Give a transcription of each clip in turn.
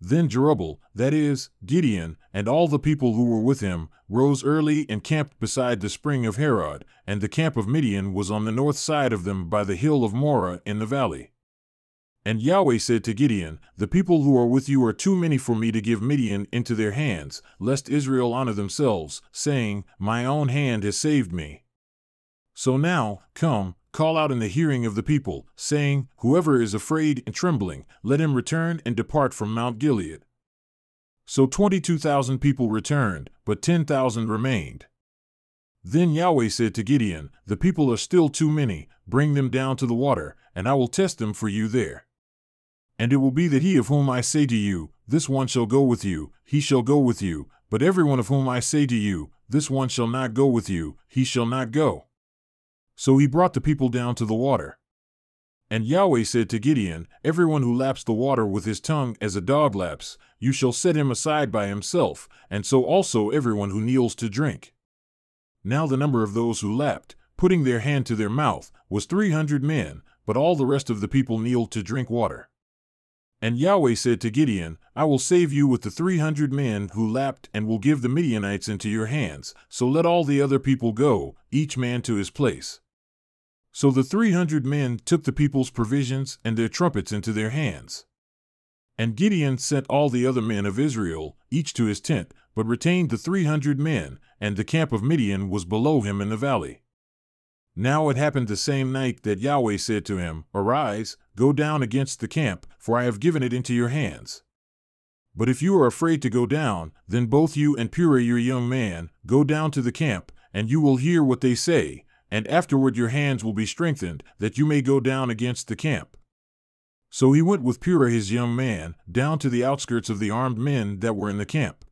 Then Jerubbaal, that is, Gideon, and all the people who were with him, rose early and camped beside the spring of Harod, and the camp of Midian was on the north side of them by the hill of Moreh in the valley. And Yahweh said to Gideon, The people who are with you are too many for me to give Midian into their hands, lest Israel honor themselves, saying, My own hand has saved me. So now, come, call out in the hearing of the people, saying, Whoever is afraid and trembling, let him return and depart from Mount Gilead. So twenty two thousand people returned, but ten thousand remained. Then Yahweh said to Gideon, The people are still too many, bring them down to the water, and I will test them for you there. And it will be that he of whom I say to you, This one shall go with you, he shall go with you, but every one of whom I say to you, This one shall not go with you, he shall not go. So he brought the people down to the water. And Yahweh said to Gideon, Everyone who laps the water with his tongue as a dog laps, you shall set him aside by himself, and so also everyone who kneels to drink. Now the number of those who lapped, putting their hand to their mouth, was three hundred men, but all the rest of the people kneeled to drink water. And Yahweh said to Gideon, I will save you with the three hundred men who lapped, and will give the Midianites into your hands. So let all the other people go, each man to his place. So the three hundred men took the people's provisions and their trumpets into their hands. And Gideon sent all the other men of Israel, each to his tent, but retained the three hundred men, and the camp of Midian was below him in the valley. Now it happened the same night that Yahweh said to him, Arise, go down against the camp, for I have given it into your hands. But if you are afraid to go down, then both you and Purah your young man, go down to the camp, and you will hear what they say, and afterward your hands will be strengthened, that you may go down against the camp. So he went with Purah his young man, down to the outskirts of the armed men that were in the camp.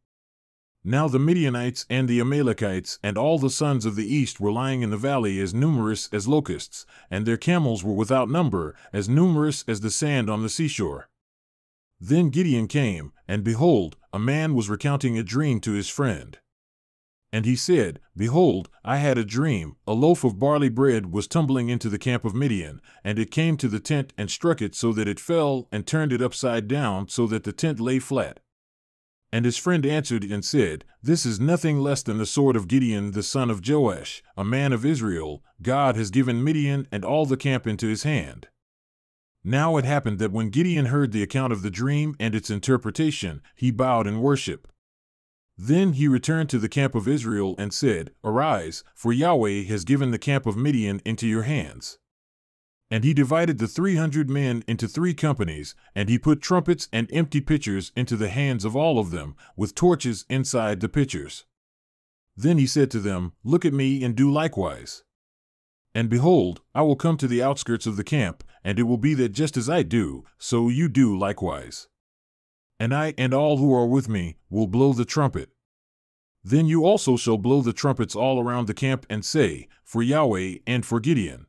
Now the Midianites and the Amalekites and all the sons of the east were lying in the valley as numerous as locusts, and their camels were without number, as numerous as the sand on the seashore. Then Gideon came, and behold, a man was recounting a dream to his friend. And he said, Behold, I had a dream. A loaf of barley bread was tumbling into the camp of Midian, and it came to the tent and struck it so that it fell and turned it upside down so that the tent lay flat. And his friend answered and said, This is nothing less than the sword of Gideon the son of Joash, a man of Israel. God has given Midian and all the camp into his hand. Now it happened that when Gideon heard the account of the dream and its interpretation, he bowed in worship. Then he returned to the camp of Israel and said, Arise, for Yahweh has given the camp of Midian into your hands. And he divided the three hundred men into three companies, and he put trumpets and empty pitchers into the hands of all of them, with torches inside the pitchers. Then he said to them, Look at me and do likewise. And behold, I will come to the outskirts of the camp, and it will be that just as I do, so you do likewise. And I and all who are with me will blow the trumpet. Then you also shall blow the trumpets all around the camp and say, For Yahweh and for Gideon.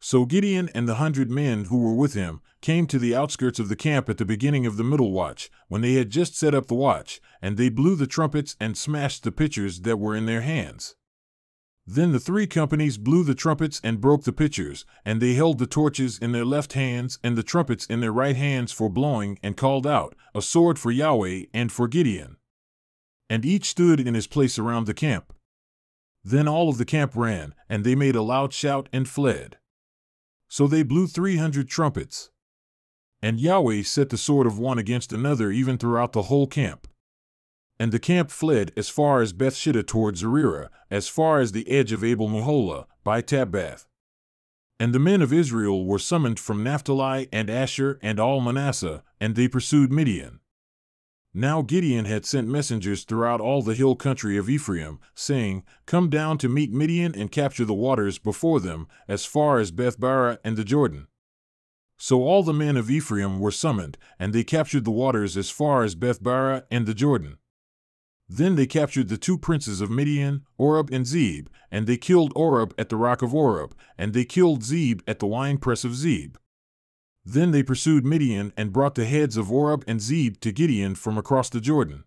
So Gideon and the hundred men who were with him came to the outskirts of the camp at the beginning of the middle watch, when they had just set up the watch, and they blew the trumpets and smashed the pitchers that were in their hands. Then the three companies blew the trumpets and broke the pitchers, and they held the torches in their left hands and the trumpets in their right hands for blowing, and called out, A sword for Yahweh and for Gideon. And each stood in his place around the camp. Then all of the camp ran, and they made a loud shout and fled. So they blew three hundred trumpets. And Yahweh set the sword of one against another even throughout the whole camp. And the camp fled as far as Bethshittah toward Zererah, as far as the edge of Abel Meholah, by Tabbath. And the men of Israel were summoned from Naphtali and Asher and all Manasseh, and they pursued Midian. Now Gideon had sent messengers throughout all the hill country of Ephraim, saying, Come down to meet Midian and capture the waters before them, as far as Bethbarah and the Jordan. So all the men of Ephraim were summoned, and they captured the waters as far as Bethbarah and the Jordan. Then they captured the two princes of Midian, Oreb and Zeb, and they killed Oreb at the rock of Oreb, and they killed Zeb at the winepress of Zeb. Then they pursued Midian and brought the heads of Oreb and Zeb to Gideon from across the Jordan.